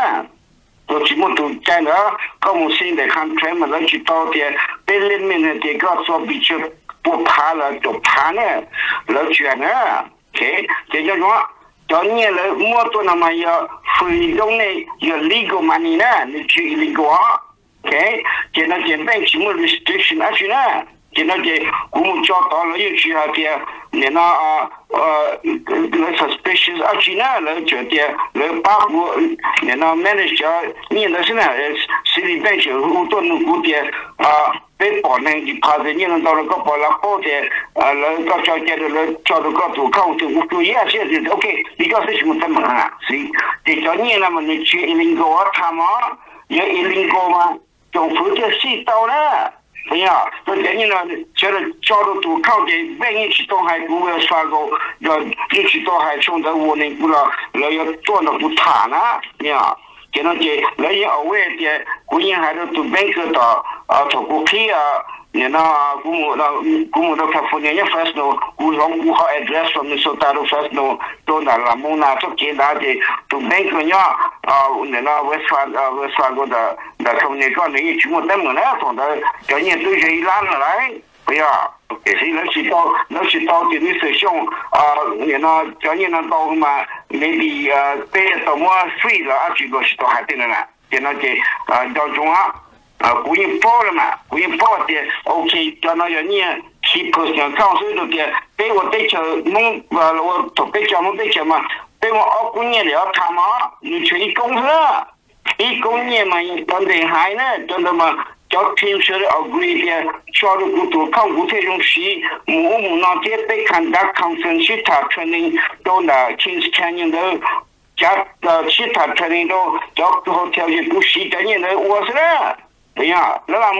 老子们都讲了，搞某些的看出来，毛泽东到底本领没那点高，所以就不怕了，不怕呢，老倔呢，嘿，他讲什么？当兵了，摸到那玩意，肥东呢，要立个马呢，你追立个啊，嘿，见到见到兵，全部是追去哪追呢？见到的我们教导员追下边。你那啊呃那 suspicious 啊去那了觉得那把我你那 manager 你那是呢，心里边就好多能估的啊。被保呢，就怕是你能到了个保了保的，啊，那个交接的那交的个都看都无所谓啊，现在 OK，你讲是什么怎么啊？所以这叫你那么你去一零个他嘛，有一零个嘛，政府就洗到了。 哎呀，那等你呢，觉得交的都靠给万一去东海不要耍个，要一去东海冲到我那不了，那要做那不谈了，呀，给那些那些偶尔的，过年还是都每个到啊，透过 P 啊。yena kumuda kumuda kafunya ya first no kuzong kuha address from the sotaro first no to na la mona to kenda de to bank no ya nena westfall westfall go da da kafunya ko ni chumo tem na to da ya ni to je ilan lai ya ke si na chi to na chi to de ni se shong a nena ya ni na to ma maybe pe to mo free la a chi go shi to ha tin na ke na ke da jong a 啊，雇佣包了嘛，雇佣包的，OK，叫那要你去破向装修那边，被我带去弄，把我被叫弄带去嘛，被我二姑娘聊他妈，你去工作，一工业嘛，一干点海呢，真的嘛，叫听说的二姑一点，下了骨头看骨头中西，木木那天被看到抗生其，他全能到那青石天人头。加到其他村里头，叫好条件不是今年的，我是了。Ɗo la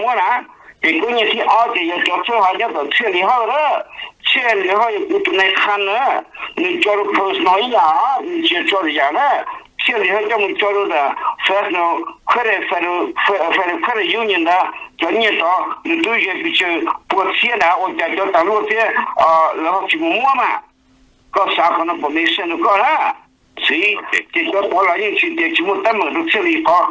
去二姐也叫做好 kwenye ti 好也不 ya ti a psoha 样，你就叫 to ti a ɗi hau 的，反正快点，反正反反正快点用你的，叫 na 你都 kha na, ɗe ti a ɗo kpo nai ya, ɗe ti a ti a ɗo ya ra, ti a ɗi hau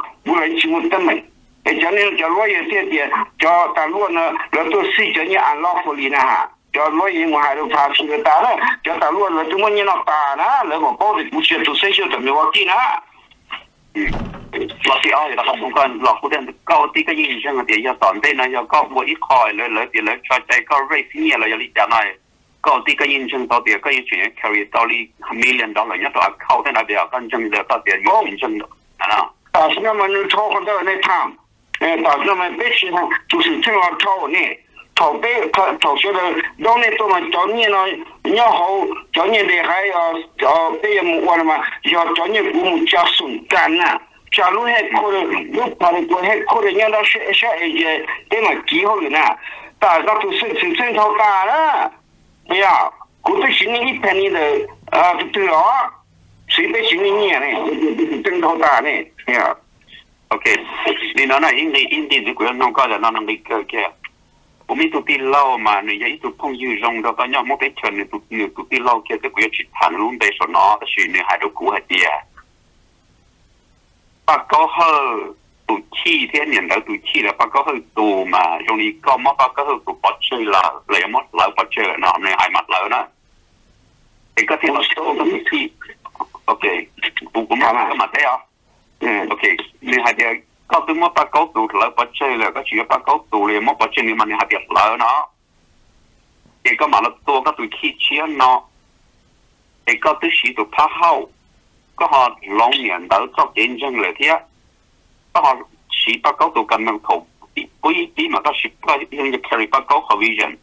ti a ɓutu ti. 哎，叫你叫落叶点点，叫大陆呢，那都谁叫你按老福利呢哈？叫落叶我还都怕是个大了，叫大陆那怎么你那大呢？那个包的过去都谁晓得没我给呢？嗯，老弟啊，那个中国老虎的高啲嘅印象啊，啲要当地呢要高我一开咧，咧啲咧再再高 rate 嘢啦，有啲讲嚟高啲嘅印象到啲嘅印象 carry 到你 million dollar，一到靠喺那边跟正嘅到啲有印象的，啊。啊，是那么你超很多那趟。 哎，大致们别欺负，就是正好朝我呢。讨被他讨说的，当年多嘛当年了，然后当年的还要要被人骂了嘛，要当年父母家送干呐，假如还可能有怕的过，还可能让他学学一些什么机会了呢？大家都申请正常大了，不要，我都心里一盆你的啊，对啊，谁便心里念呢？正常大呢，哎呀。Okay. Ni nana indi indi zu kuya nong ka da nana ni ke ke. bố mi tu ti lao mà ni ya itu không yu rong da ka nya mo pe chen ni tu ni tu ti lao ke ke kuya chi tan lun de so no da shi ni ha do ku ha dia. Ba có hơi tụi chi thế niên đó tụi chi là ba có hơi tù mà trong đi có mất ba có hơi tụi bắt chơi là lấy mất lỡ bắt chơi là nó này hai mặt lỡ nữa, thì có thể là số cái chi ok cũng cũng cái mặt đấy không 嗯，OK，你係啲高到乜八九度嚟不追啦，個住八九度你乜不追你問你係啲嚟咯？你個馬路多個對汽車咯，你個對市度拍好，個下兩年到作競爭嚟睇，個下市八九度咁樣圖，不一啲嘛，個市個用嘅 carry 八九個 vision，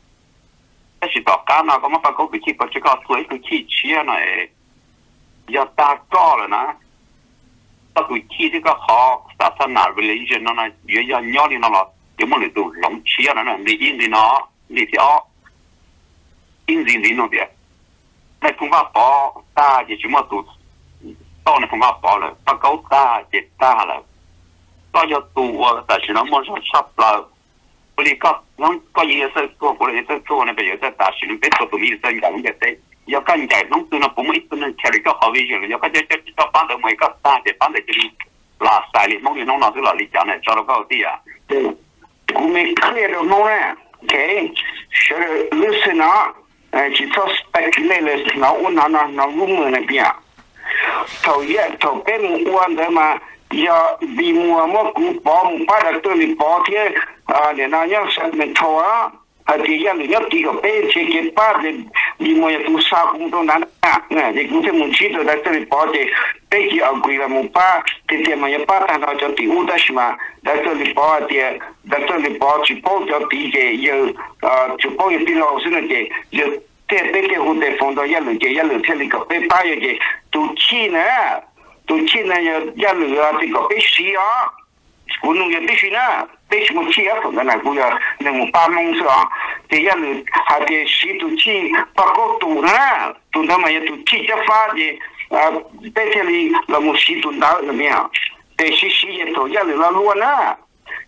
但是大家嗱，咁乜八九對汽不追個對對汽車嚟，要打高了呢？ta tu chi ti ka ha ta ta na religion na na ye ya nya ni na la ke mo le tu long chi ya na na ni in ni na ni ti a in din din no dia na kung ba pa ta ji chi mo tu to na kung ba pa le pa kau ta ji ta la ta yo tu wa ta chi na mo sa sap la 不哩个，侬个也是做过来，也是做那边也是大学里边做都没有这样的的。要干在弄到那不没不能吃了个好危险了，要干在 약간 이제 농수나 보면 있으면 캐릭터 허위죠. 약간 이제 저 반대 뭐 이거 사대 반대 저기 라스타리 농이 농나서 라리 자네 저러 가디야. 네. 구미 클레로 농네. 오케이. 저 루스나 지터 스펙레레스 나 오나나 나 루문에 비야. 저예 저เป็น 우한데마 야 비무아 먹고 범 바닥더니 버티에 아 내가 그냥 셋 멘토아 하디야 내가 이거 배치게 빠진 Limoia Tusa Kumto Nana Jadi Kumte Munchito Datari Pote Peki Aguila Mupa Tete Mayapa Tano Joti Udashma Datari Pote Datari Pote Chipo Joti Je Chipo Joti Lo Sinate Je Te Peke Hunde Fondo Yalu Je Yalu Teliko Pe Payo Je Tu China Tu China Yalu Yalu Te Ko Pe Shia Gunung Ya Pe Shina HMTF ngana kuya nemu pa mongso te ya le ha te shi tu chi pa ko tu na tu na ma ya tu chi ja fa de especially la mo shi tu da le mia te shi shi ya to ya le la lu na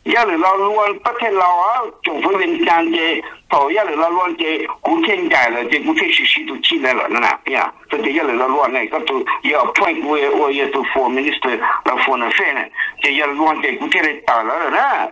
ya le la lu pa te la wa chu fu wen chan de to ya le la lu de ku chen dai le de ku te shi shi tu chi le la na ya to de ya le la lu na ka tu ya point where or ya to for minister la for na fe ne te ya lu de ku te le ta la